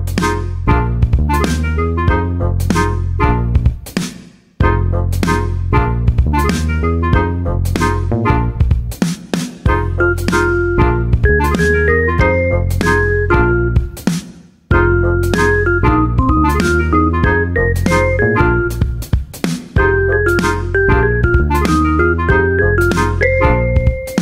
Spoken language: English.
Bye.